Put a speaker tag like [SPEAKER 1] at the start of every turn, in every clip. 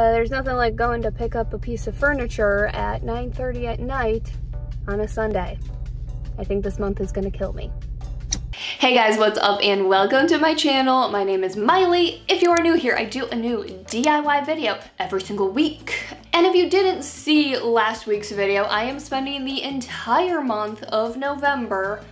[SPEAKER 1] Uh, there's nothing like going to pick up a piece of furniture at 9.30 at night on a Sunday. I think this month is gonna kill me. Hey guys, what's up and welcome to my channel. My name is Mailey. If you are new here, I do a new DIY video every single week. And if you didn't see last week's video, I am spending the entire month of November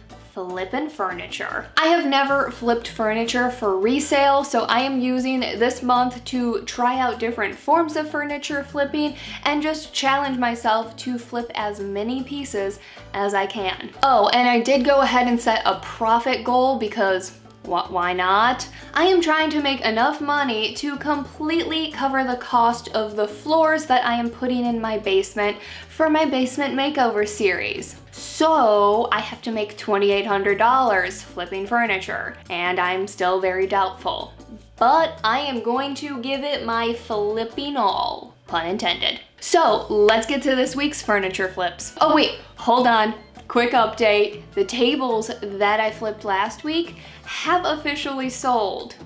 [SPEAKER 1] flipping furniture. I have never flipped furniture for resale, so I am using this month to try out different forms of furniture flipping and just challenge myself to flip as many pieces as I can. Oh, and I did go ahead and set a profit goal because why not? I am trying to make enough money to completely cover the cost of the floors that I am putting in my basement for my basement makeover series. So I have to make $2,800 flipping furniture and I'm still very doubtful. But I am going to give it my flipping all, pun intended. So let's get to this week's furniture flips. Oh wait, hold on. Quick update, the tables that I flipped last week have officially sold.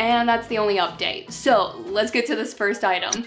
[SPEAKER 1] And that's the only update. So let's get to this first item.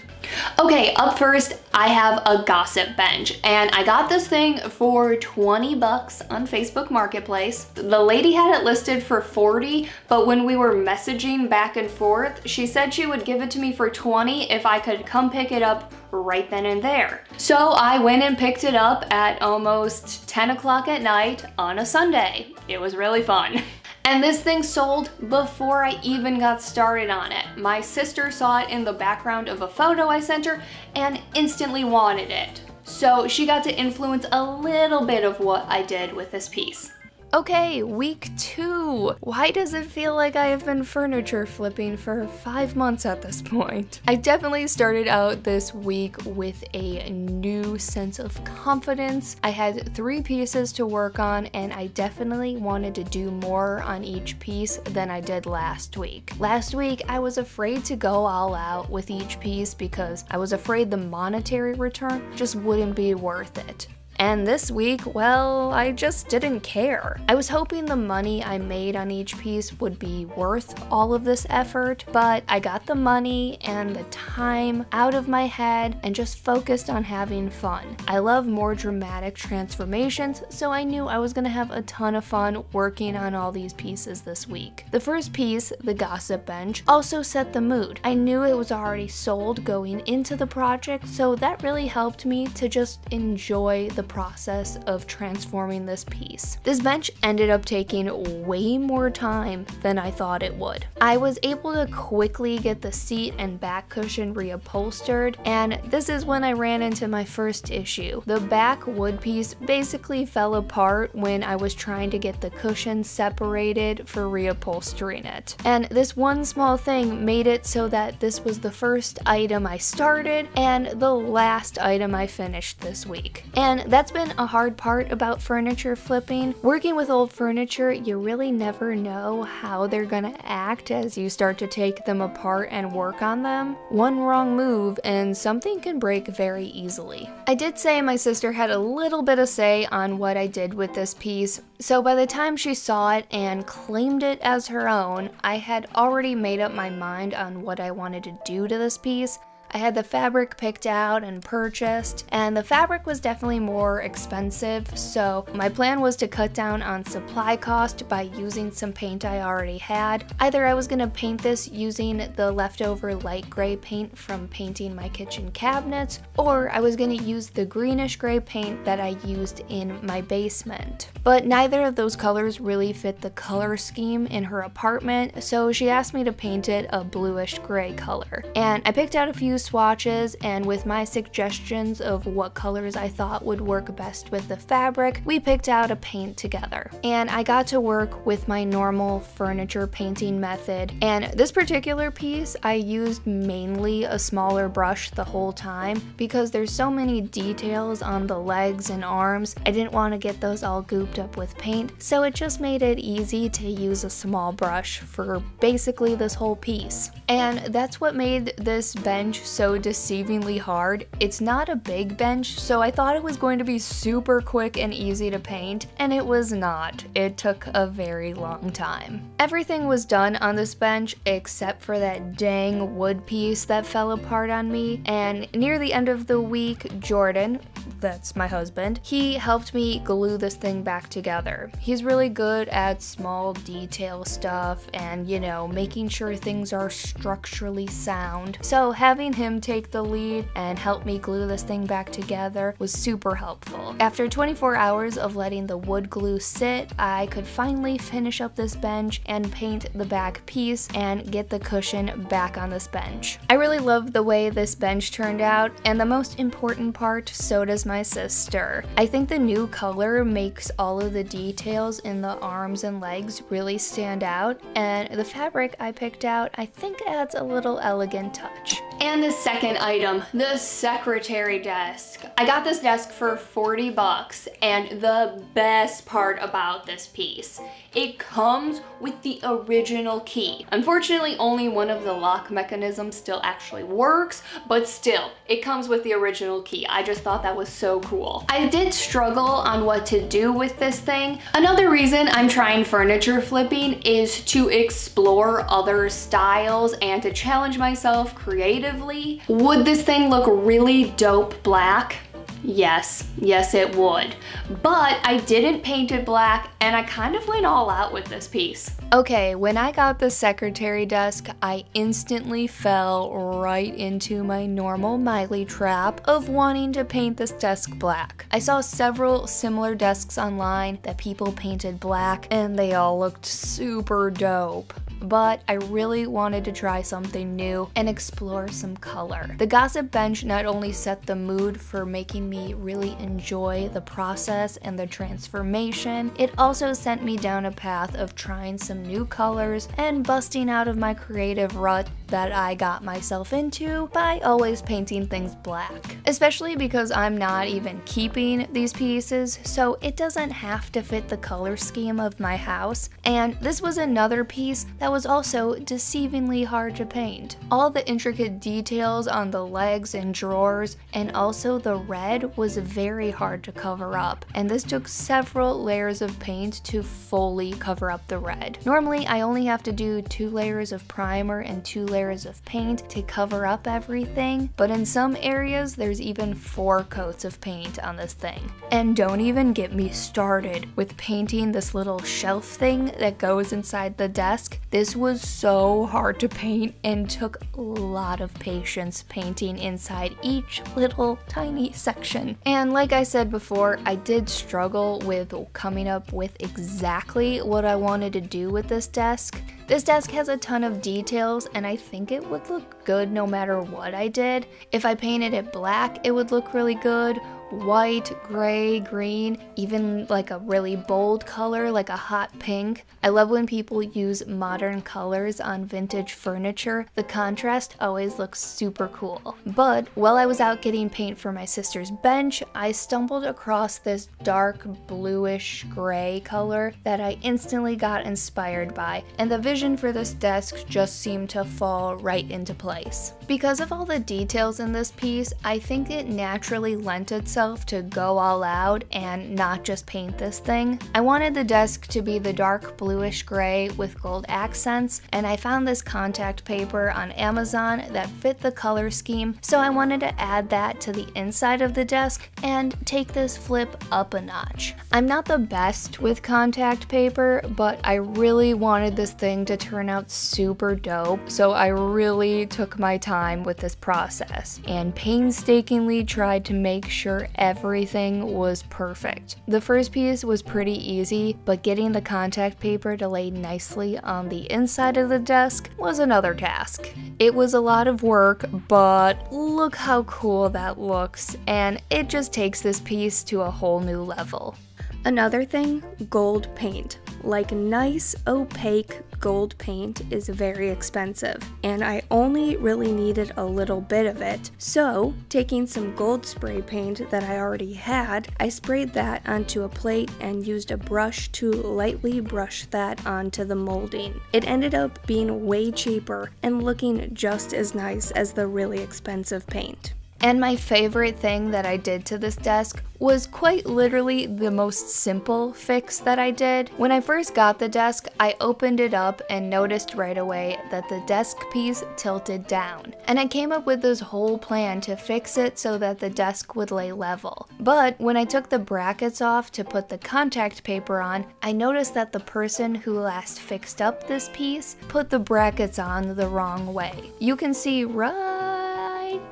[SPEAKER 1] Okay, up first, I have a gossip bench and I got this thing for 20 bucks on Facebook Marketplace. The lady had it listed for 40, but when we were messaging back and forth, she said she would give it to me for 20 if I could come pick it up right then and there. So I went and picked it up at almost 10 o'clock at night on a Sunday. It was really fun. And this thing sold before I even got started on it. My sister saw it in the background of a photo I sent her and instantly wanted it. So she got to influence a little bit of what I did with this piece. Okay, week two. Why does it feel like I have been furniture flipping for five months at this point? I definitely started out this week with a new sense of confidence. I had three pieces to work on and I definitely wanted to do more on each piece than I did last week. Last week, I was afraid to go all out with each piece because I was afraid the monetary return just wouldn't be worth it. And this week, well, I just didn't care. I was hoping the money I made on each piece would be worth all of this effort, but I got the money and the time out of my head and just focused on having fun. I love more dramatic transformations, so I knew I was gonna have a ton of fun working on all these pieces this week. The first piece, the gossip bench, also set the mood. I knew it was already sold going into the project, so that really helped me to just enjoy the process of transforming this piece. This bench ended up taking way more time than I thought it would. I was able to quickly get the seat and back cushion reupholstered, and this is when I ran into my first issue. The back wood piece basically fell apart when I was trying to get the cushion separated for reupholstering it. And this one small thing made it so that this was the first item I started and the last item I finished this week. And that's been a hard part about furniture flipping. Working with old furniture, you really never know how they're gonna act as you start to take them apart and work on them. One wrong move and something can break very easily. I did say my sister had a little bit of say on what I did with this piece, so by the time she saw it and claimed it as her own, I had already made up my mind on what I wanted to do to this piece, I had the fabric picked out and purchased, and the fabric was definitely more expensive, so my plan was to cut down on supply cost by using some paint I already had. Either I was going to paint this using the leftover light gray paint from painting my kitchen cabinets, or I was going to use the greenish gray paint that I used in my basement. But neither of those colors really fit the color scheme in her apartment, so she asked me to paint it a bluish gray color. And I picked out a few swatches and with my suggestions of what colors I thought would work best with the fabric, we picked out a paint together. And I got to work with my normal furniture painting method. And this particular piece, I used mainly a smaller brush the whole time because there's so many details on the legs and arms. I didn't want to get those all gooped up with paint, so it just made it easy to use a small brush for basically this whole piece. And that's what made this bench so deceivingly hard. It's not a big bench, so I thought it was going to be super quick and easy to paint, and it was not. It took a very long time. Everything was done on this bench except for that dang wood piece that fell apart on me, and near the end of the week, Jordan, that's my husband, he helped me glue this thing back together. He's really good at small detail stuff and, you know, making sure things are structurally sound. So having him take the lead and help me glue this thing back together was super helpful. After 24 hours of letting the wood glue sit, I could finally finish up this bench and paint the back piece and get the cushion back on this bench. I really love the way this bench turned out, and the most important part, so does my sister. I think the new color makes all of the details in the arms and legs really stand out, and the fabric I picked out I think adds a little elegant touch. And the second item, the secretary desk. I got this desk for 40 bucks, and the best part about this piece, it comes with the original key. Unfortunately, only one of the lock mechanisms still actually works, but still, it comes with the original key. I just thought that was so cool. I did struggle on what to do with this thing. Another reason I'm trying furniture flipping is to explore other styles and to challenge myself creatively. Would this thing look really dope black? Yes, yes it would. But I didn't paint it black and I kind of went all out with this piece. Okay, when I got the secretary desk, I instantly fell right into my normal Mailey trap of wanting to paint this desk black. I saw several similar desks online that people painted black and they all looked super dope but I really wanted to try something new and explore some color. The Gossip Bench not only set the mood for making me really enjoy the process and the transformation, it also sent me down a path of trying some new colors and busting out of my creative rut that I got myself into by always painting things black. Especially because I'm not even keeping these pieces, so it doesn't have to fit the color scheme of my house. And this was another piece that was also deceivingly hard to paint. All the intricate details on the legs and drawers, and also the red was very hard to cover up, and this took several layers of paint to fully cover up the red. Normally, I only have to do two layers of primer and two layers of paint to cover up everything, but in some areas, there's even four coats of paint on this thing. And don't even get me started with painting this little shelf thing that goes inside the desk. This was so hard to paint and took a lot of patience painting inside each little tiny section. And like I said before, I did struggle with coming up with exactly what I wanted to do with this desk. This desk has a ton of details and I think it would look good no matter what I did. If I painted it black, it would look really good white, gray, green, even like a really bold color like a hot pink. I love when people use modern colors on vintage furniture. The contrast always looks super cool. But while I was out getting paint for my sister's bench, I stumbled across this dark bluish gray color that I instantly got inspired by, and the vision for this desk just seemed to fall right into place. Because of all the details in this piece, I think it naturally lent itself myself to go all out and not just paint this thing. I wanted the desk to be the dark bluish gray with gold accents, and I found this contact paper on Amazon that fit the color scheme, so I wanted to add that to the inside of the desk and take this flip up a notch. I'm not the best with contact paper, but I really wanted this thing to turn out super dope, so I really took my time with this process and painstakingly tried to make sure everything was perfect. The first piece was pretty easy, but getting the contact paper to lay nicely on the inside of the desk was another task. It was a lot of work, but look how cool that looks, and it just takes this piece to a whole new level. Another thing, gold paint. Like nice opaque gold paint is very expensive, and I only really needed a little bit of it. So, taking some gold spray paint that I already had, I sprayed that onto a plate and used a brush to lightly brush that onto the molding. It ended up being way cheaper and looking just as nice as the really expensive paint. And my favorite thing that I did to this desk was quite literally the most simple fix that I did. When I first got the desk, I opened it up and noticed right away that the desk piece tilted down. And I came up with this whole plan to fix it so that the desk would lay level. But when I took the brackets off to put the contact paper on, I noticed that the person who last fixed up this piece put the brackets on the wrong way. You can see right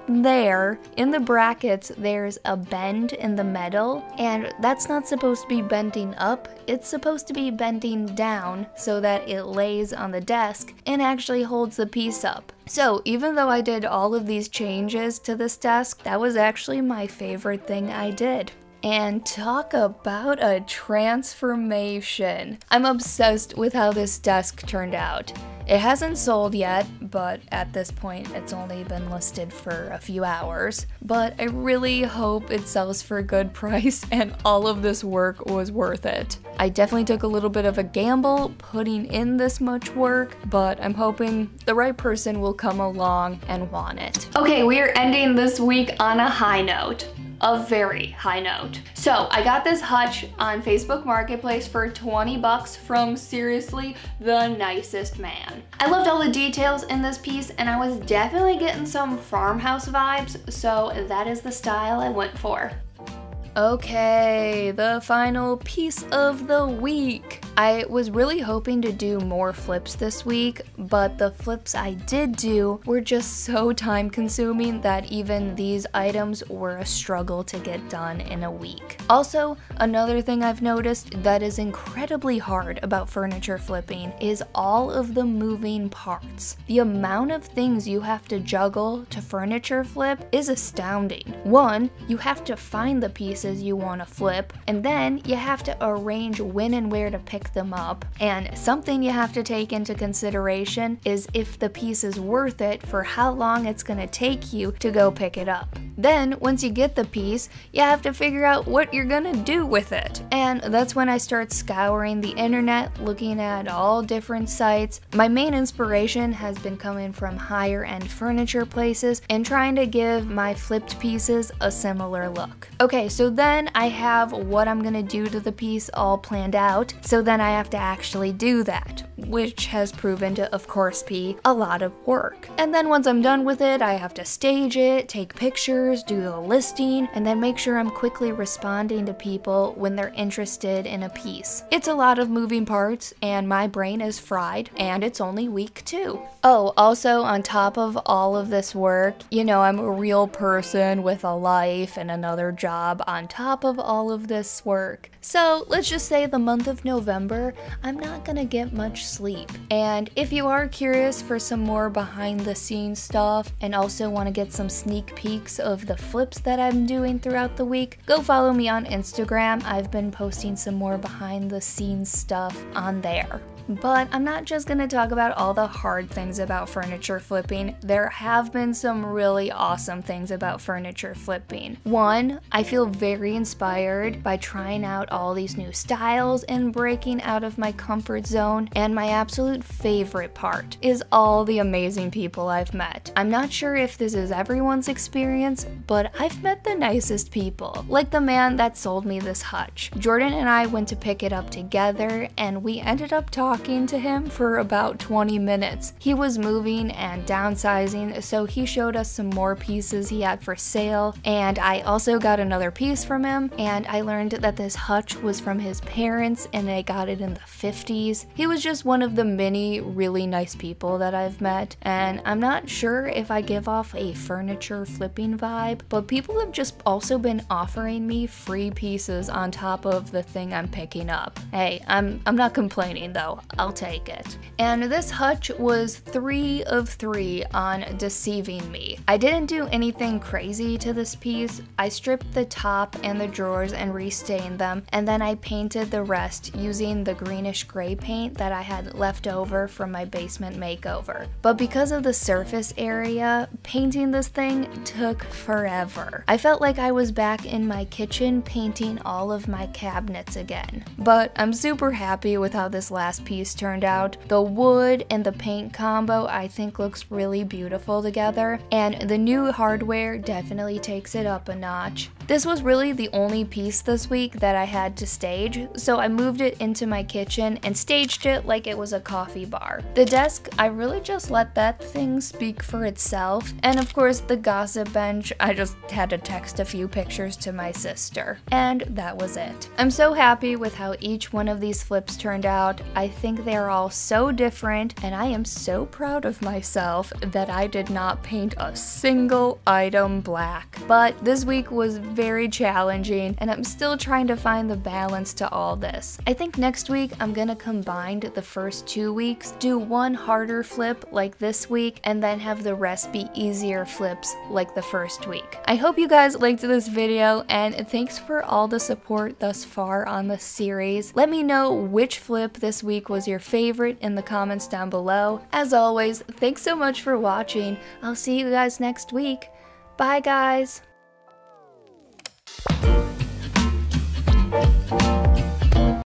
[SPEAKER 1] there in the brackets there's a bend in the metal and that's not supposed to be bending up it's supposed to be bending down so that it lays on the desk and actually holds the piece up so even though I did all of these changes to this desk that was actually my favorite thing I did and talk about a transformation. I'm obsessed with how this desk turned out. It hasn't sold yet, but at this point it's only been listed for a few hours. But I really hope it sells for a good price and all of this work was worth it. I definitely took a little bit of a gamble putting in this much work, but I'm hoping the right person will come along and want it. Okay, we are ending this week on a high note a very high note. So I got this hutch on Facebook Marketplace for 20 bucks from seriously the nicest man. I loved all the details in this piece and I was definitely getting some farmhouse vibes, so that is the style I went for. Okay, the final piece of the week. I was really hoping to do more flips this week, but the flips I did do were just so time consuming that even these items were a struggle to get done in a week. Also, another thing I've noticed that is incredibly hard about furniture flipping is all of the moving parts. The amount of things you have to juggle to furniture flip is astounding. One, you have to find the you want to flip, and then you have to arrange when and where to pick them up. And something you have to take into consideration is if the piece is worth it for how long it's going to take you to go pick it up. Then, once you get the piece, you have to figure out what you're gonna do with it. And that's when I start scouring the internet, looking at all different sites. My main inspiration has been coming from higher end furniture places and trying to give my flipped pieces a similar look. Okay, so then I have what I'm gonna do to the piece all planned out, so then I have to actually do that, which has proven to, of course, be a lot of work. And then once I'm done with it, I have to stage it, take pictures, do the listing, and then make sure I'm quickly responding to people when they're interested in a piece. It's a lot of moving parts, and my brain is fried, and it's only week two. Oh, also, on top of all of this work, you know, I'm a real person with a life and another job on top of all of this work. So let's just say the month of November, I'm not gonna get much sleep. And if you are curious for some more behind the scenes stuff and also want to get some sneak peeks of the flips that I'm doing throughout the week, go follow me on Instagram. I've been posting some more behind the scenes stuff on there. But I'm not just gonna talk about all the hard things about furniture flipping. There have been some really awesome things about furniture flipping. One, I feel very inspired by trying out all these new styles and breaking out of my comfort zone. And my absolute favorite part is all the amazing people I've met. I'm not sure if this is everyone's experience, but I've met the nicest people. Like the man that sold me this hutch. Jordan and I went to pick it up together and we ended up talking talking to him for about 20 minutes. He was moving and downsizing, so he showed us some more pieces he had for sale, and I also got another piece from him, and I learned that this hutch was from his parents and they got it in the 50s. He was just one of the many really nice people that I've met, and I'm not sure if I give off a furniture flipping vibe, but people have just also been offering me free pieces on top of the thing I'm picking up. Hey, I'm I'm not complaining though. I'll take it. And this hutch was 3 of 3 on deceiving me. I didn't do anything crazy to this piece. I stripped the top and the drawers and restained them, and then I painted the rest using the greenish gray paint that I had left over from my basement makeover. But because of the surface area, painting this thing took forever. I felt like I was back in my kitchen painting all of my cabinets again. But I'm super happy with how this last piece turned out. The wood and the paint combo I think looks really beautiful together, and the new hardware definitely takes it up a notch. This was really the only piece this week that I had to stage, so I moved it into my kitchen and staged it like it was a coffee bar. The desk, I really just let that thing speak for itself, and of course the gossip bench, I just had to text a few pictures to my sister. And that was it. I'm so happy with how each one of these flips turned out. I think they are all so different, and I am so proud of myself that I did not paint a single item black. But this week was very challenging, and I'm still trying to find the balance to all this. I think next week I'm gonna combine the first two weeks, do one harder flip like this week, and then have the rest be easier flips like the first week. I hope you guys liked this video, and thanks for all the support thus far on the series. Let me know which flip this week was your favorite in the comments down below. As always, thanks so much for watching. I'll see you guys next week. Bye guys! thank you